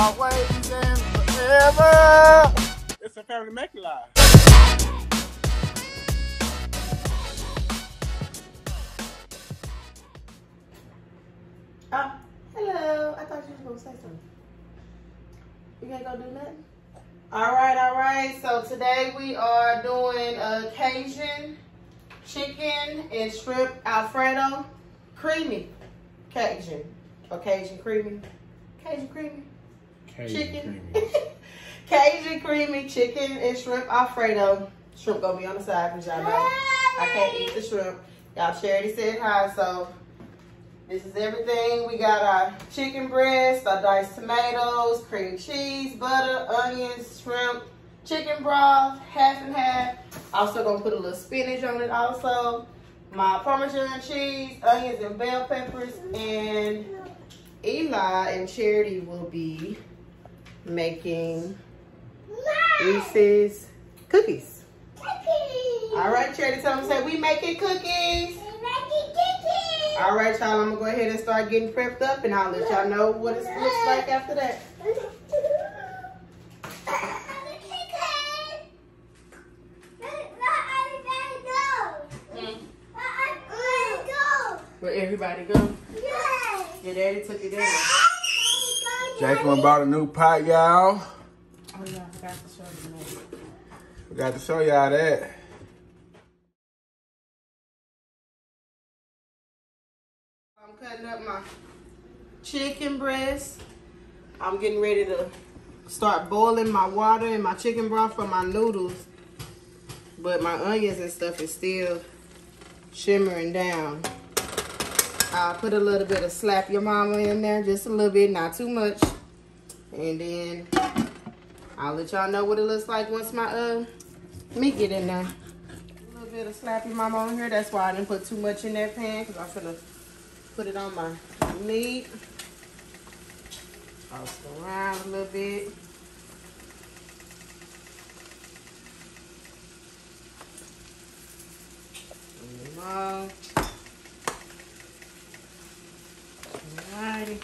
always and forever. It's a Family Mackey live. Oh, ah, hello. I thought you was gonna say something. You can't go do nothing? All right, all right. So today we are doing a Cajun chicken and shrimp Alfredo creamy Cajun. Or Cajun creamy. Cajun creamy. Chicken. Cajun creamy chicken and shrimp Alfredo. Shrimp gonna be on the side because y'all know I can't eat the shrimp. Y'all Charity said hi, so this is everything. We got our chicken breast, our diced tomatoes, cream cheese, butter, onions, shrimp, chicken broth, half and half. Also gonna put a little spinach on it also. My Parmesan cheese, onions and bell peppers, and Eli and Charity will be making Reese's cookies. All right, Charity, tell them, say, we making cookies. We making cookies. All right, y'all, I'm gonna go ahead and start getting prepped up and I'll let y'all know what it looks like after that. Mm. Where everybody go? Your daddy took it down. Jacqueline bought a new pot, y'all. Oh yeah, I forgot to show you that. We got to show y'all that. I'm cutting up my chicken breast. I'm getting ready to start boiling my water and my chicken broth for my noodles. But my onions and stuff is still shimmering down. I'll put a little bit of slap your mama in there, just a little bit, not too much. And then I'll let y'all know what it looks like once my uh meat get in there. A little bit of slap your mama on here. That's why I didn't put too much in that pan because I'm gonna put it on my meat. Toss around a little bit. Move on. Alrighty.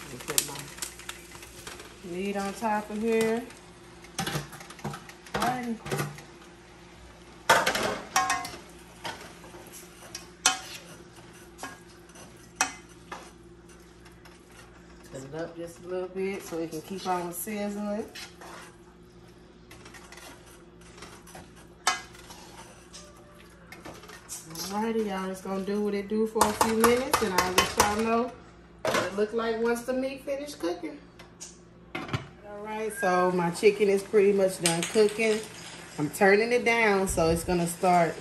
Let me put my meat on top of here. Put it up just a little bit so it can keep on sizzling. Alrighty, y'all. It's gonna do what it do for a few minutes, and I'll let y'all know what it look like once the meat finished cooking. Alright, so my chicken is pretty much done cooking. I'm turning it down, so it's gonna start,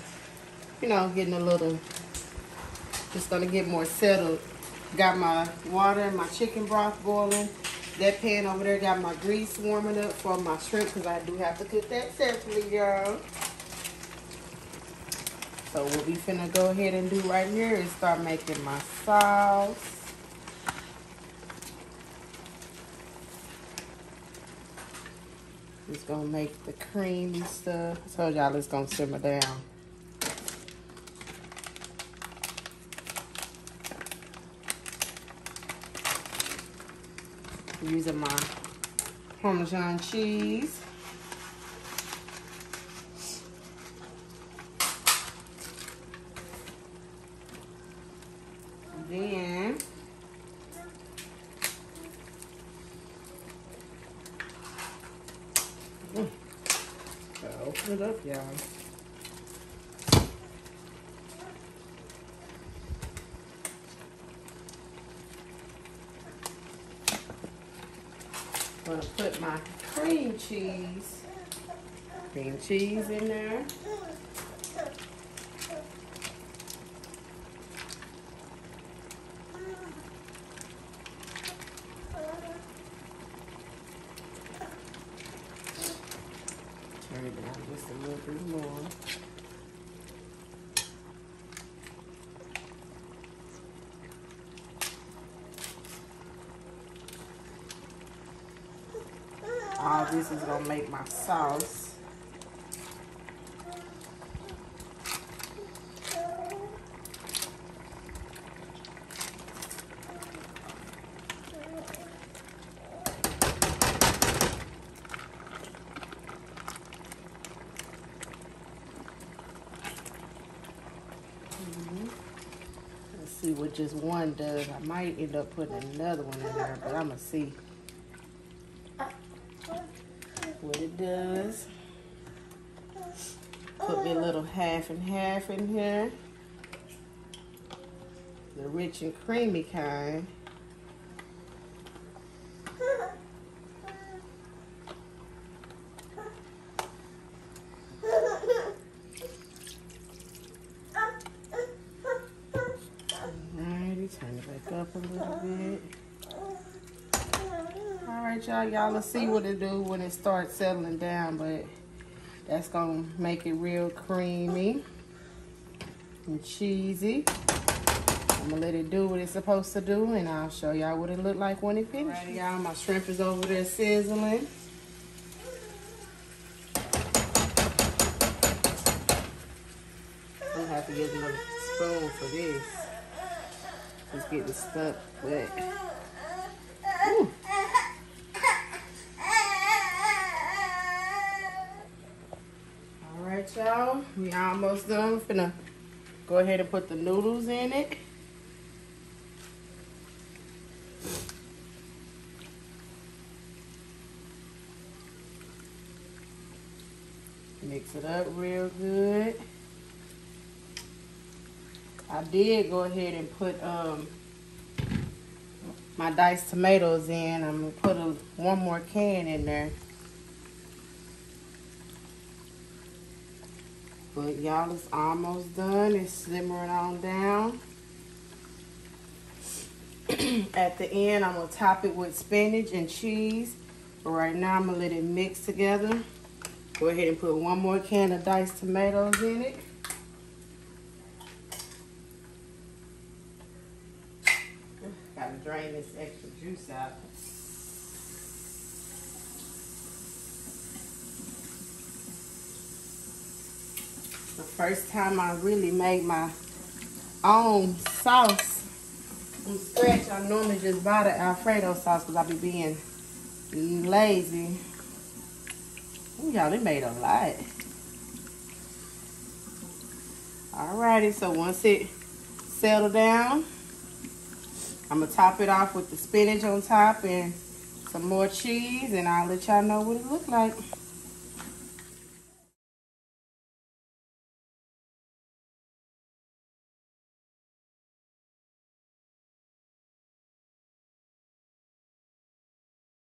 you know, getting a little, it's gonna get more settled. Got my water and my chicken broth boiling. That pan over there got my grease warming up for my shrimp, because I do have to cook that separately, y'all. So what we finna go ahead and do right here is start making my sauce. It's gonna make the creamy stuff. I told y'all it's gonna simmer down. Using my Parmesan cheese. Then Mm. Gotta open it up, y'all. I'm gonna put my cream cheese, cream cheese in there. Turn it down just a little bit more. All this is gonna make my sauce. See what just one does. I might end up putting another one in there, but I'm gonna see what it does. Put me a little half and half in here. The rich and creamy kind. Alrighty, turn it back up a little bit. Y'all. Y'all will see what it do when it starts settling down, but that's gonna make it real creamy and cheesy. I'm gonna let it do what it's supposed to do, and I'll show y'all what it look like when it finishes. Y'all. My shrimp is over there sizzling. I'm gonna have to get another spoon for this. Just get the stuff right, y'all. We almost done. We're finna go ahead and put the noodles in it. Mix it up real good. I did go ahead and put um, my diced tomatoes in. I'm gonna put a, one more can in there. But y'all, it's almost done. It's simmering on down. At the end, I'm gonna top it with spinach and cheese. But right now, I'm gonna let it mix together. Go ahead and put one more can of diced tomatoes in it. Gotta drain this extra juice out. The first time I really made my own sauce from scratch, I normally just buy the Alfredo sauce because I be being lazy. Y'all, they made a lot. Alrighty, so once it settle down, I'm gonna top it off with the spinach on top and some more cheese and I'll let y'all know what it look like.